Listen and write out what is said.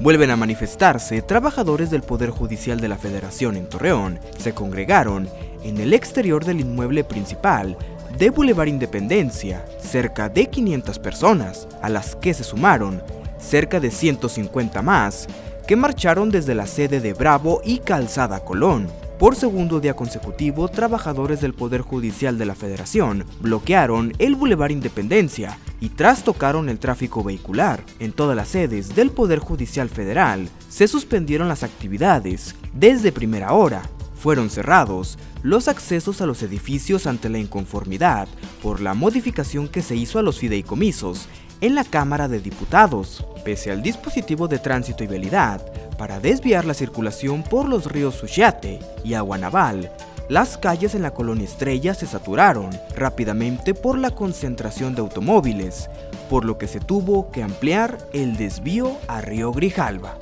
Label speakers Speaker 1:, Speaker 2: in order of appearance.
Speaker 1: Vuelven a manifestarse trabajadores del Poder Judicial de la Federación en Torreón. Se congregaron en el exterior del inmueble principal de Boulevard Independencia, cerca de 500 personas, a las que se sumaron cerca de 150 más, que marcharon desde la sede de Bravo y Calzada Colón. Por segundo día consecutivo, trabajadores del Poder Judicial de la Federación bloquearon el Boulevard Independencia y trastocaron el tráfico vehicular. En todas las sedes del Poder Judicial Federal se suspendieron las actividades desde primera hora. Fueron cerrados los accesos a los edificios ante la inconformidad por la modificación que se hizo a los fideicomisos en la Cámara de Diputados, pese al dispositivo de tránsito y vialidad para desviar la circulación por los ríos Suchiate y Aguanaval. Las calles en la colonia Estrella se saturaron rápidamente por la concentración de automóviles, por lo que se tuvo que ampliar el desvío a Río Grijalva.